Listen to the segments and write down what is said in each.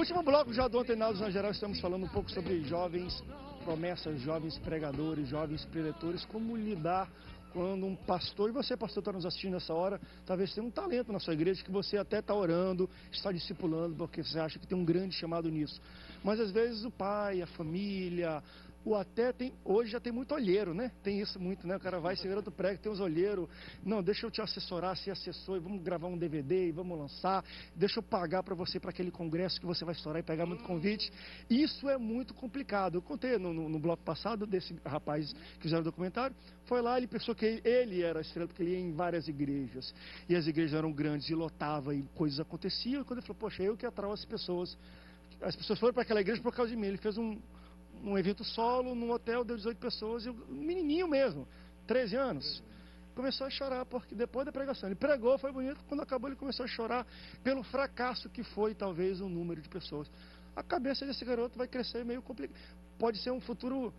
Último bloco já do Antenados na geral, estamos falando um pouco sobre jovens promessas, jovens pregadores, jovens preletores, como lidar quando um pastor, e você pastor está nos assistindo nessa hora, talvez tenha um talento na sua igreja que você até está orando, está discipulando, porque você acha que tem um grande chamado nisso. Mas às vezes o pai, a família, o até tem, hoje já tem muito olheiro, né? Tem isso muito, né? O cara vai, segura do prego, tem uns olheiros. Não, deixa eu te assessorar, se assessor, e vamos gravar um DVD e vamos lançar. Deixa eu pagar para você para aquele congresso que você vai estourar e pegar muito convite. Isso é muito complicado. Eu contei no, no, no bloco passado desse rapaz que fizeram o documentário. Foi lá, ele pensou que ele era a estrela, porque ele ia em várias igrejas. E as igrejas eram grandes e lotava e coisas aconteciam. E quando ele falou, poxa, eu que atraio as pessoas. As pessoas foram para aquela igreja por causa de mim. Ele fez um num evento solo, num hotel, deu 18 pessoas, e um menininho mesmo, 13 anos. Começou a chorar, porque depois da pregação, ele pregou, foi bonito, quando acabou ele começou a chorar pelo fracasso que foi, talvez, o número de pessoas. A cabeça desse garoto vai crescer meio complicado. Pode ser um futuro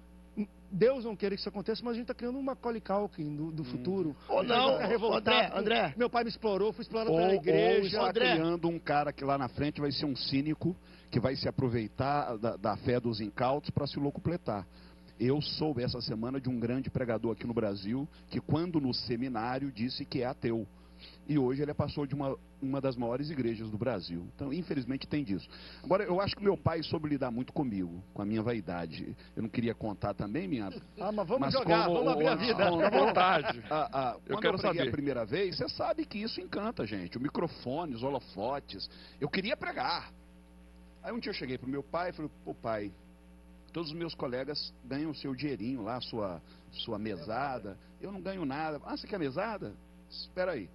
Deus não queira que isso aconteça, mas a gente está criando uma Macaulay Culkin do, do hum. futuro. Ou não, André, André. Meu pai me explorou, fui explorado pela igreja. Ou está André. criando um cara que lá na frente vai ser um cínico que vai se aproveitar da, da fé dos incautos para se locupletar. Eu soube essa semana de um grande pregador aqui no Brasil que, quando no seminário, disse que é ateu. E hoje ele é pastor de uma, uma das maiores igrejas do Brasil. Então, infelizmente, tem disso. Agora, eu acho que meu pai soube lidar muito comigo, com a minha vaidade. Eu não queria contar também, minha. Ah, mas vamos mas jogar, como, vamos abrir a vida. À vontade. A, a, eu quero eu saber. a primeira vez, você sabe que isso encanta, gente. O microfone, os holofotes. Eu queria pregar. Aí um dia eu cheguei para o meu pai e falei, pô pai, todos os meus colegas ganham o seu dinheirinho lá, sua, sua mesada. Eu não ganho nada. Ah, você quer mesada? Espera aí.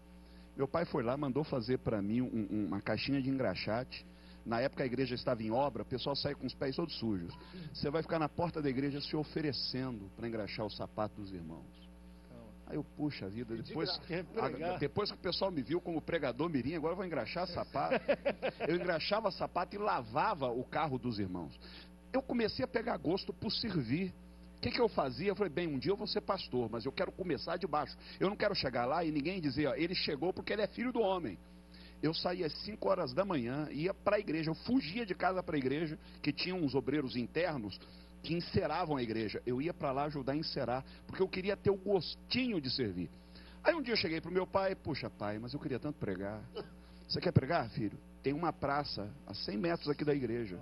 Meu pai foi lá, mandou fazer para mim um, um, uma caixinha de engraxate. Na época a igreja estava em obra, o pessoal sai com os pés todos sujos. Você vai ficar na porta da igreja se oferecendo para engraxar o sapato dos irmãos. Aí eu, puxa vida, depois, a, depois que o pessoal me viu como pregador mirim, agora eu vou engraxar sapato. Eu engraxava sapato e lavava o carro dos irmãos. Eu comecei a pegar gosto por servir. O que, que eu fazia? Eu falei, bem, um dia eu vou ser pastor, mas eu quero começar de baixo. Eu não quero chegar lá e ninguém dizer, ó, ele chegou porque ele é filho do homem. Eu saía às 5 horas da manhã, ia para a igreja, eu fugia de casa para a igreja, que tinha uns obreiros internos, que enceravam a igreja. Eu ia para lá ajudar a encerar, porque eu queria ter o gostinho de servir. Aí um dia eu cheguei para o meu pai, puxa pai, mas eu queria tanto pregar. Você quer pregar, filho? Tem uma praça a 100 metros aqui da igreja.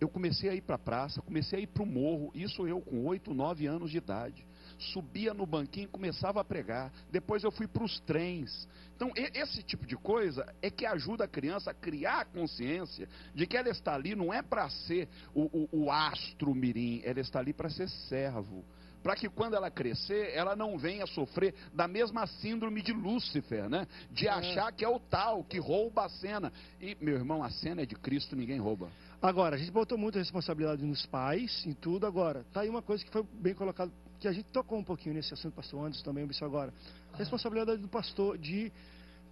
Eu comecei a ir para a praça, comecei a ir para o morro, isso eu com 8, 9 anos de idade subia no banquinho e começava a pregar. Depois eu fui para os trens. Então, esse tipo de coisa é que ajuda a criança a criar a consciência de que ela está ali não é para ser o, o, o astro mirim, ela está ali para ser servo para que quando ela crescer, ela não venha sofrer da mesma síndrome de Lúcifer, né? De é. achar que é o tal que rouba a cena. E, meu irmão, a cena é de Cristo, ninguém rouba. Agora, a gente botou muita responsabilidade nos pais, em tudo. Agora, tá aí uma coisa que foi bem colocado que a gente tocou um pouquinho nesse assunto, pastor Anderson também, isso agora. Responsabilidade do pastor de.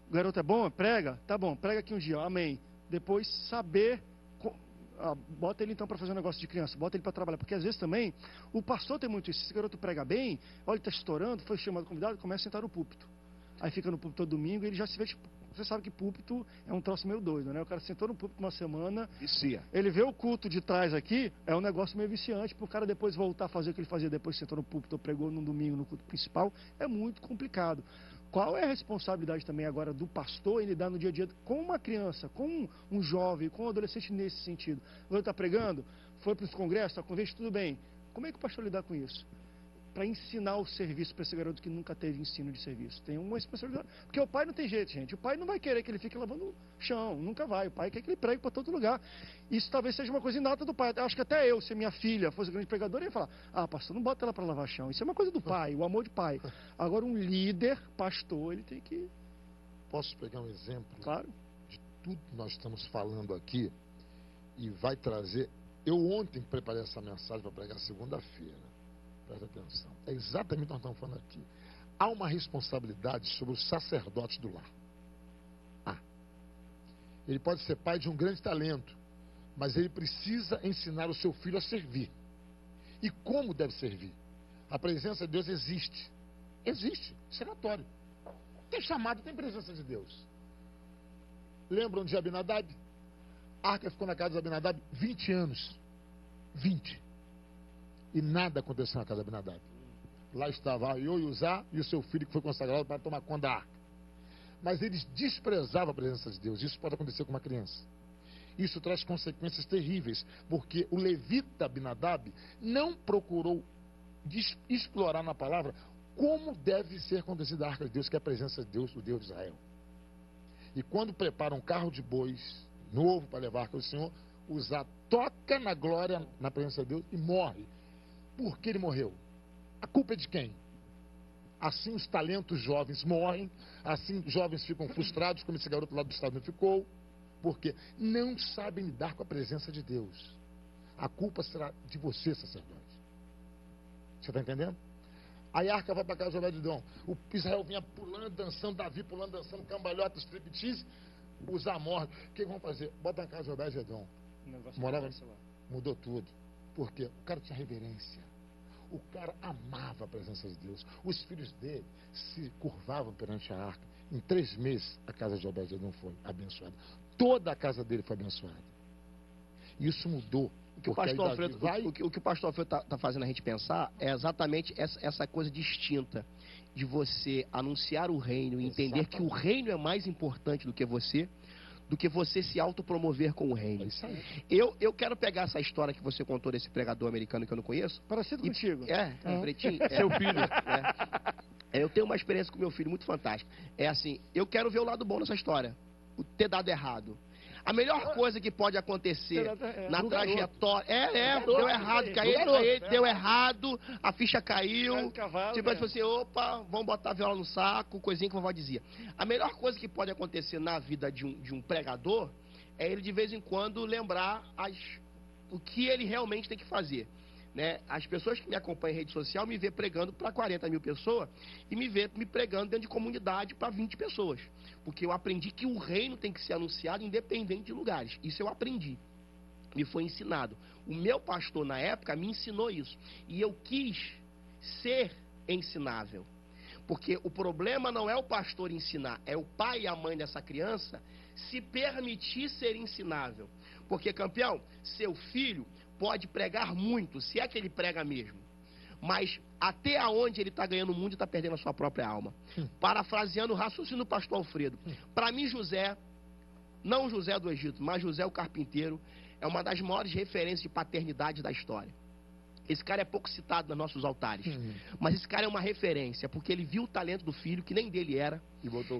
Garoto é bom? Prega? Tá bom, prega aqui um dia, amém. Depois saber. Ah, bota ele então para fazer um negócio de criança, bota ele para trabalhar, porque às vezes também o pastor tem muito isso. Se esse garoto prega bem, olha, ele está estourando, foi chamado convidado, começa a sentar no púlpito. Aí fica no púlpito todo domingo e ele já se vê tipo, você sabe que púlpito é um troço meio doido, né? O cara sentou no púlpito uma semana. Vicia. Ele vê o culto de trás aqui, é um negócio meio viciante, para o cara depois voltar a fazer o que ele fazia depois sentou no púlpito ou pregou no domingo no culto principal, é muito complicado. Qual é a responsabilidade também agora do pastor em lidar no dia a dia com uma criança, com um jovem, com um adolescente nesse sentido? Agora está pregando, foi para os congressos, está convite, tudo bem. Como é que o pastor lidar com isso? Para ensinar o serviço para esse garoto que nunca teve ensino de serviço. Tem uma responsabilidade. Porque o pai não tem jeito, gente. O pai não vai querer que ele fique lavando o chão. Nunca vai. O pai quer que ele pregue para todo lugar. Isso talvez seja uma coisa inata do pai. Eu acho que até eu, se minha filha fosse grande pregadora, ia falar: Ah, pastor, não bota ela para lavar chão. Isso é uma coisa do pai, o amor de pai. Agora, um líder, pastor, ele tem que. Posso pegar um exemplo? Claro. De tudo que nós estamos falando aqui e vai trazer. Eu ontem preparei essa mensagem para pregar segunda-feira. Presta atenção. É exatamente o que nós estamos falando aqui. Há uma responsabilidade sobre os sacerdotes do lar. Há. Ele pode ser pai de um grande talento, mas ele precisa ensinar o seu filho a servir. E como deve servir? A presença de Deus existe. Existe. Isso é notório. Tem chamado, tem presença de Deus. Lembram de Abinadab? A arca ficou na casa de Abinadab 20 anos. 20. E nada aconteceu na casa de Abinadab. Lá estava eu e Uzá e o seu filho que foi consagrado para tomar conta da arca. Mas eles desprezavam a presença de Deus. Isso pode acontecer com uma criança. Isso traz consequências terríveis, porque o levita Abinadab não procurou explorar na palavra como deve ser conduzida a arca de Deus, que é a presença de Deus, o Deus de Israel. E quando prepara um carro de bois novo para levar a arca do Senhor, Uzá toca na glória, na presença de Deus e morre. Por que ele morreu? A culpa é de quem? Assim os talentos jovens morrem, assim jovens ficam frustrados, como esse garoto lá do Estado não ficou, porque não sabem lidar com a presença de Deus. A culpa será de você, sacerdote. Você está entendendo? Aí a arca vai para casa de Obed-Edom. O Israel vinha pulando, dançando, Davi pulando, dançando, cambalhota, striptease. Os amorros. O que vão fazer? Bota na casa de Obed-Edom. Morava, mudou tudo. Por quê? O cara tinha reverência. O cara amava a presença de Deus. Os filhos dele se curvavam perante a arca. Em três meses, a casa de Obed-Edom foi abençoada. Toda a casa dele foi abençoada. Isso mudou o que o pastor Alfredo, vai... o, que, o, que, o pastor Alfredo está tá fazendo a gente pensar é exatamente essa, essa, coisa distinta de você anunciar o reino e entender exatamente. que o reino é mais importante do que você, do que você se autopromover com o reino. É eu, eu quero pegar essa história que você contou desse pregador americano que eu não conheço. Parecido e, contigo. É, uhum. pretinho. É, Seu filho. É, eu tenho uma experiência com meu filho muito fantástica. É assim, eu quero ver o lado bom nessa história. O ter dado errado. A melhor coisa que pode acontecer é, na trajetória. É, é, deu errado, caiu, ele, deu errado, a ficha caiu. Tipo né? assim, opa, vamos botar a viola no saco, coisinha que a vovó dizia. A melhor coisa que pode acontecer na vida de um, de um pregador é ele de vez em quando lembrar as, o que ele realmente tem que fazer. Né? As pessoas que me acompanham em rede social me vê pregando para 40 mil pessoas e me vê me pregando dentro de comunidade para 20 pessoas. Porque eu aprendi que o reino tem que ser anunciado independente de lugares. Isso eu aprendi. Me foi ensinado. O meu pastor na época me ensinou isso. E eu quis ser ensinável. Porque o problema não é o pastor ensinar, é o pai e a mãe dessa criança se permitir ser ensinável. Porque, campeão, seu filho pode pregar muito, se é que ele prega mesmo. Mas até aonde ele está ganhando o mundo e está perdendo a sua própria alma. Hum. Parafraseando o raciocínio do pastor Alfredo. Hum. Para mim, José, não José do Egito, mas José o carpinteiro, é uma das maiores referências de paternidade da história. Esse cara é pouco citado nos nossos altares. Uhum. Mas esse cara é uma referência, porque ele viu o talento do filho, que nem dele era.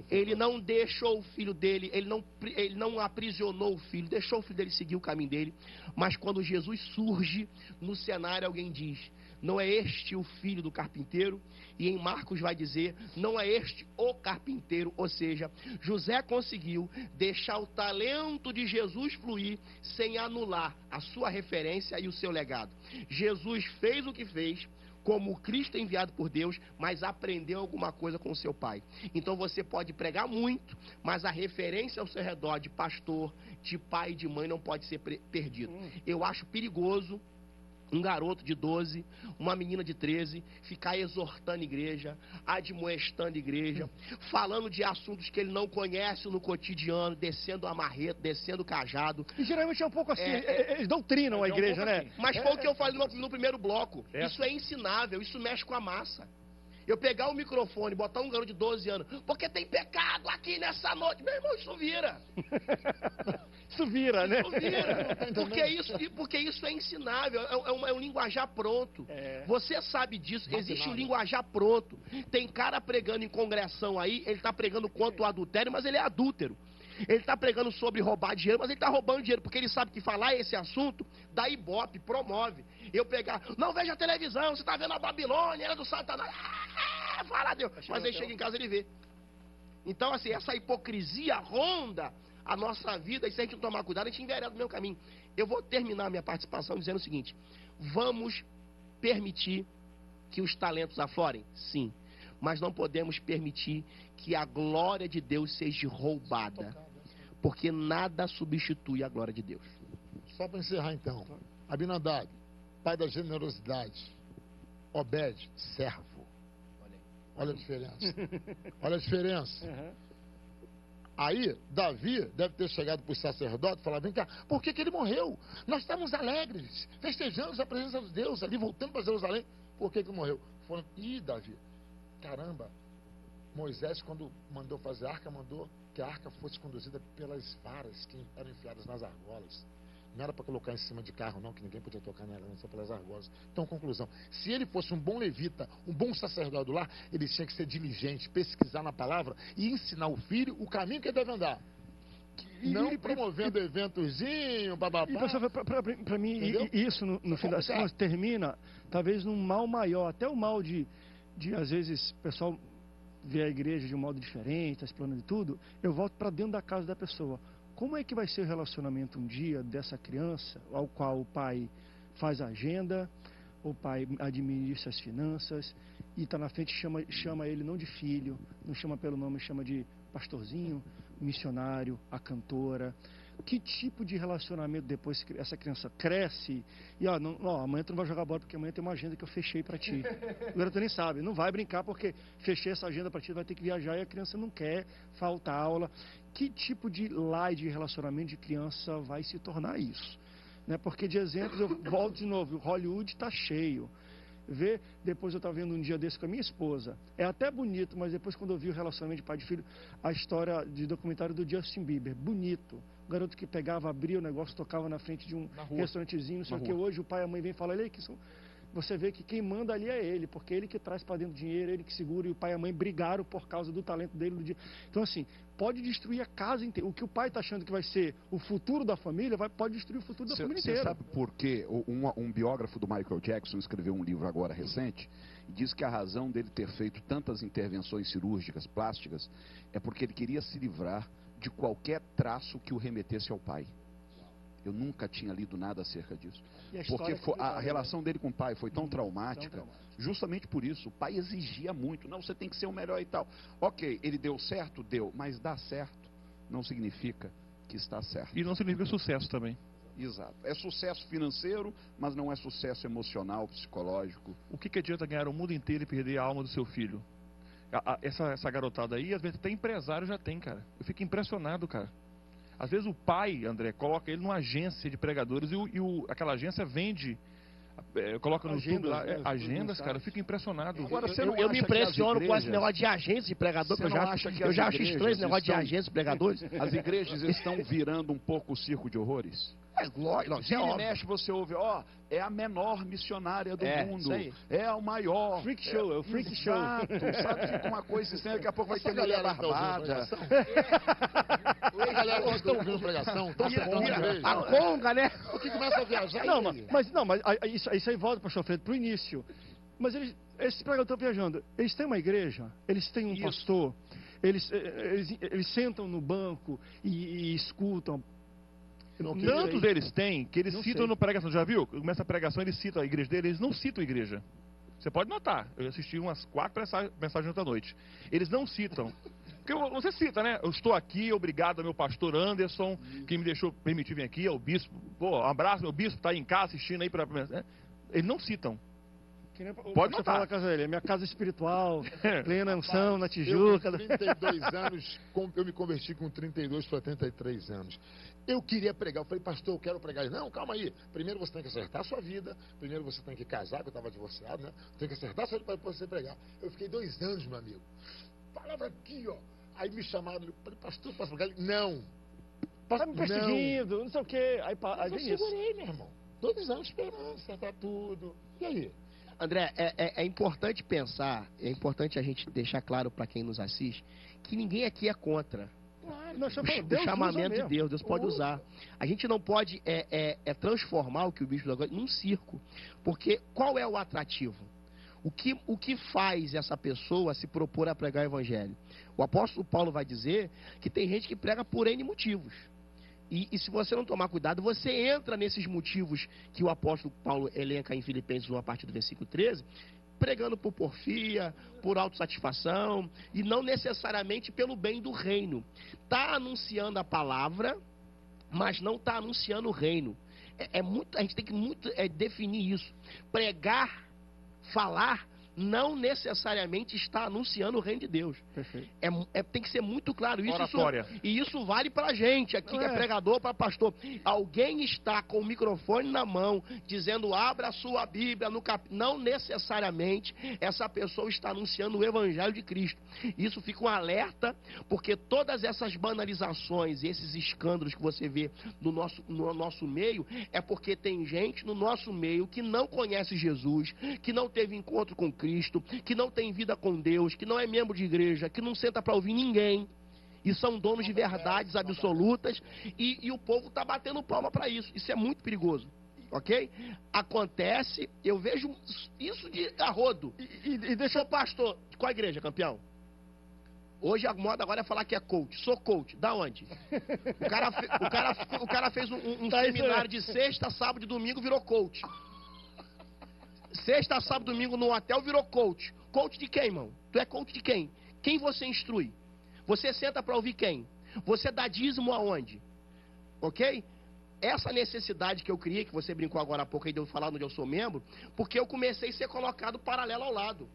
ele não deixou o filho dele, ele não, ele não aprisionou o filho, deixou o filho dele seguir o caminho dele. Mas quando Jesus surge no cenário, alguém diz: não é este o filho do carpinteiro? E em Marcos vai dizer: não é este o carpinteiro. Ou seja, José conseguiu deixar o talento de Jesus fluir sem anular a sua referência e o seu legado. Jesus fez o que fez, como Cristo enviado por Deus, mas aprendeu alguma coisa com o seu pai. Então você pode pregar muito, mas a referência ao seu redor de pastor, de pai e de mãe não pode ser perdido. Hum. Eu acho perigoso um garoto de 12, uma menina de 13, ficar exortando a igreja, admoestando a igreja, falando de assuntos que ele não conhece no cotidiano, descendo a marreta, descendo o cajado. E geralmente é um pouco assim, é, é, eles doutrinam a é igreja, um né? Assim. Mas foi o que eu falei no, no primeiro bloco. É. Isso é ensinável, isso mexe com a massa. Eu pegar o microfone botar um garoto de 12 anos, porque tem pecado aqui nessa noite. Meu irmão, isso vira. isso vira, né? Isso vira. Porque isso, porque isso é ensinável, é, é, um, é um linguajar pronto. É. Você sabe disso, existe um linguajar pronto. Tem cara pregando em congressão aí, ele está pregando contra o adultério, mas ele é adúltero. Ele está pregando sobre roubar dinheiro, mas ele está roubando dinheiro, porque ele sabe que falar esse assunto dá ibope, promove. Eu pegar, não veja televisão, você está vendo a Babilônia, era do Satanás. Ah, fala Deus. Mas aí chega em casa e ele vê. Então, assim, essa hipocrisia ronda a nossa vida, e se a gente não tomar cuidado, a gente envereda do meu caminho. Eu vou terminar minha participação dizendo o seguinte: vamos permitir que os talentos aflorem? Sim. Mas não podemos permitir que a glória de Deus seja roubada. Porque nada substitui a glória de Deus. Só para encerrar então. Abinadab, pai da generosidade. Obed, servo. Olha a diferença. Olha a diferença. Aí, Davi deve ter chegado para o sacerdote e falado: vem cá, por que, que ele morreu? Nós estamos alegres, festejamos a presença de Deus ali, voltando para Jerusalém. Por que, que ele morreu? Foram, ih, Davi, caramba, Moisés, quando mandou fazer a arca, mandou que a arca fosse conduzida pelas varas que eram enfiadas nas argolas. Não era para colocar em cima de carro, não, que ninguém podia tocar nela, não, só pelas argosas. Então, conclusão: se ele fosse um bom levita, um bom sacerdote do lar, ele tinha que ser diligente, pesquisar na palavra e ensinar o filho o caminho que ele deve andar. E, não e, promovendo e, eventozinho, bababá. E para mim, isso no, no fim das contas termina talvez num mal maior, até o mal de, de às vezes, o pessoal vê a igreja de um modo diferente, está explorando de tudo, eu volto para dentro da casa da pessoa. Como é que vai ser o relacionamento um dia dessa criança, ao qual o pai faz a agenda, o pai administra as finanças e está na frente chama chama ele não de filho, não chama pelo nome, chama de pastorzinho, missionário, a cantora. Que tipo de relacionamento depois que essa criança cresce e ó, não, ó, amanhã tu não vai jogar bola porque amanhã tem uma agenda que eu fechei para ti. Agora tu nem sabe, não vai brincar porque fechei essa agenda para ti, vai ter que viajar e a criança não quer faltar aula que tipo de lar de relacionamento de criança vai se tornar isso? Né? Porque de exemplos, eu volto de novo, Hollywood está cheio. Vê, depois eu estava vendo um dia desse com a minha esposa. É até bonito, mas depois quando eu vi o relacionamento de pai e filho, a história de documentário do Justin Bieber, bonito. O garoto que pegava, abria o negócio, tocava na frente de um restaurantezinho, não sei o que. Hoje o pai e a mãe vêm falar, olha que são você vê que quem manda ali é ele, porque é ele que traz para dentro dinheiro, ele que segura, e o pai e a mãe brigaram por causa do talento dele. Do então, assim, pode destruir a casa inteira. O que o pai está achando que vai ser o futuro da família, vai, pode destruir o futuro da cê, família inteira. Você sabe por quê? Um, um biógrafo do Michael Jackson escreveu um livro agora recente, e diz que a razão dele ter feito tantas intervenções cirúrgicas, plásticas, é porque ele queria se livrar de qualquer traço que o remetesse ao pai. Eu nunca tinha lido nada acerca disso. Porque foi, a, relação dele com o pai foi tão traumática, justamente por isso. O pai exigia muito. Não, você tem que ser o melhor e tal. Ok, ele deu certo? Deu. Mas dar certo não significa que está certo. E não significa sucesso também. Exato. É sucesso financeiro, mas não é sucesso emocional, psicológico. O que, que adianta ganhar o mundo inteiro e perder a alma do seu filho? A, a, essa, essa garotada aí, às vezes até empresário já tem, cara. Eu fico impressionado, cara. Às vezes o pai, André, coloca ele numa agência de pregadores e, o, e o, aquela agência vende é, coloca no agendas, YouTube lá, é, agendas, cara, eu fico impressionado. Agora, você eu, eu me impressiono igrejas, com esse negócio de agência de pregador, eu já, que eu já acho estranho esse negócio estão, de agência de pregadores. As igrejas estão virando um pouco o circo de horrores. É lógico, Vira é e mexe, você ouve, ó, é a menor missionária do é, mundo. É o maior. Freak show, é, o freak exato, show. Sabe, fica uma coisa estranha, daqui a pouco vai ter mulher barbada. Oi, galera, estão ouvindo pregação? Estão sentando A conga, né? O que começa a viajar? Não, mas, mas, não, mas isso, isso aí volta, pastor Fredo, para o início. Mas eles, esses pregadores estão viajando. Eles têm uma igreja, eles têm um isso. pastor, eles, eh, eh, eles, eles, sentam no banco e, e escutam Tantos eles têm que eles não citam sei. no pregação. Já viu? Começa a pregação, eles citam a igreja dele, eles não citam a igreja. Você pode notar. Eu assisti umas quatro mensagens da noite. Eles não citam. Porque você cita, né? Eu estou aqui, obrigado ao meu pastor Anderson, que me deixou permitir vir aqui, ao bispo. Pô, um abraço, meu bispo está aí em casa assistindo aí para. Né? Eles não citam. Pode notar. Fala casa dele, é minha casa espiritual, plena unção na Tijuca. Eu, 32 anos, eu me converti com 32 para 33 anos. Eu queria pregar. Eu falei, pastor, eu quero pregar. Ele, não, calma aí. Primeiro você tem que acertar a sua vida. Primeiro você tem que casar, que eu estava divorciado, né? Tem que acertar a sua vida para você pregar. Eu fiquei dois anos, meu amigo. Palavra aqui, ó. Aí me chamaram, eu falei, pastor, posso pregar? Ele, não. Está me perseguindo, não. não sei o quê. Aí, aí eu segurei, meu irmão. Dois anos esperando, acertar tudo. E aí? André, é, é, é, importante pensar, é importante a gente deixar claro para quem nos assiste, que ninguém aqui é contra nós o chamamento de Deus, Deus pode usar. A gente não pode é, é, é transformar o que o bispo agora num circo. Porque qual é o atrativo? O que, o que faz essa pessoa se propor a pregar o evangelho? O apóstolo Paulo vai dizer que tem gente que prega por N motivos. E, e, se você não tomar cuidado, você entra nesses motivos que o apóstolo Paulo elenca em Filipenses 1, a partir do versículo 13, pregando por porfia, por autossatisfação e não necessariamente pelo bem do reino. Está anunciando a palavra, mas não está anunciando o reino. É, é, muito, a gente tem que muito é, definir isso. Pregar, falar, não necessariamente está anunciando o reino de Deus. É, é tem que ser muito claro isso. Oratória. Isso, e isso vale para gente aqui, que é, é pregador, para pastor. Alguém está com o microfone na mão, dizendo abra a sua Bíblia no cap... Não necessariamente essa pessoa está anunciando o evangelho de Cristo. Isso fica um alerta, porque todas essas banalizações, esses escândalos que você vê no nosso, no nosso meio, é porque tem gente no nosso meio que não conhece Jesus, que não teve encontro com Cristo, que não tem vida com Deus, que não é membro de igreja, que não senta para ouvir ninguém. E são donos de verdades absolutas. E, e o povo está batendo palma para isso. Isso é muito perigoso ok? Acontece, eu vejo isso de arrodo. E, e, e deixa o pastor, qual a igreja, campeão? Hoje a moda agora é falar que é coach. Sou coach. Da onde? O cara, o cara, o cara fez um, um tá seminário de sexta, sábado e domingo, virou coach. Sexta, sábado, domingo no hotel virou coach. Coach de quem, irmão? Tu é coach de quem? Quem você instrui? Você senta para ouvir quem? Você dá dízimo aonde? Ok? Essa necessidade que eu criei, que você brincou agora há pouco aí de eu falar onde eu sou membro, porque eu comecei a ser colocado paralelo ao lado.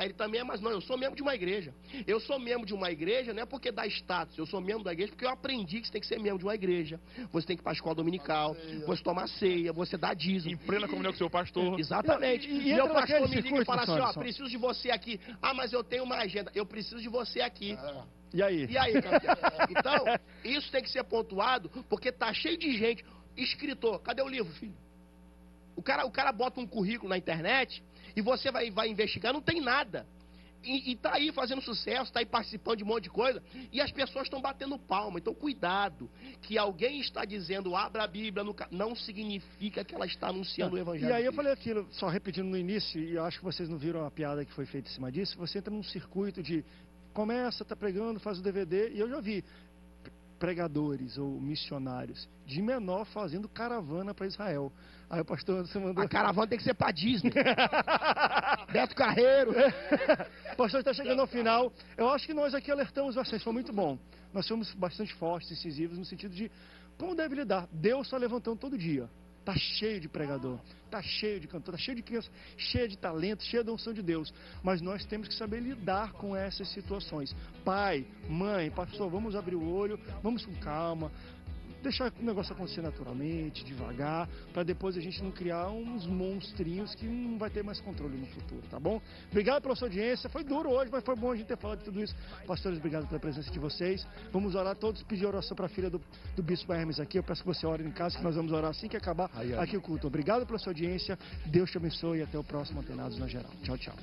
Aí ele também é, mas não, eu sou membro de uma igreja. Eu sou membro de uma igreja não é porque dá status, eu sou membro da igreja porque eu aprendi que você tem que ser membro de uma igreja. Você tem que ir para a escola dominical, você toma ceia, você dá dízimo. Em plena comunhão com seu pastor. Exatamente. E, e, e meu pastor me liga e fala assim, ó, preciso de você aqui. Ah, mas eu tenho uma agenda. Eu preciso de você aqui. Ah. E aí? E aí, campeão? Então, isso tem que ser pontuado, porque tá cheio de gente. Escritor, cadê o livro, filho? O cara, o cara bota um currículo na internet e você vai, vai investigar, não tem nada. E, está aí fazendo sucesso, está aí participando de um monte de coisa, e as pessoas estão batendo palma. Então, cuidado, que alguém está dizendo, abra a Bíblia, no... não significa que ela está anunciando o Evangelho. E aí eu falei aquilo, só repetindo no início, e eu acho que vocês não viram a piada que foi feita em cima disso, você entra num circuito de começa, está pregando, faz o DVD, e eu já vi pregadores ou missionários de menor fazendo caravana para Israel. Aí o pastor Anderson mandou. A caravana tem que ser para Disney. Beto Carreiro. o pastor está chegando ao final. Eu acho que nós aqui alertamos bastante. Foi muito bom. Nós somos bastante fortes, incisivos, no sentido de como deve lidar. Deus está levantando todo dia. Está cheio de pregador, está cheio de cantor, está cheio de criança, cheio de talento, cheio da unção de Deus. Mas nós temos que saber lidar com essas situações. Pai, mãe, pastor, vamos abrir o olho, vamos com calma, deixar o negócio acontecer naturalmente, devagar, para depois a gente não criar uns monstrinhos que não vai ter mais controle no futuro, tá bom? Obrigado pela sua audiência. Foi duro hoje, mas foi bom a gente ter falado de tudo isso. Pastores, obrigado pela presença de vocês. Vamos orar todos, pedir oração para a filha do, do Bispo Hermes aqui. Eu peço que você ore em casa, que nós vamos orar assim que acabar aqui o culto. Obrigado pela sua audiência. Deus te abençoe e até o próximo Antenados na Geral. Tchau, tchau.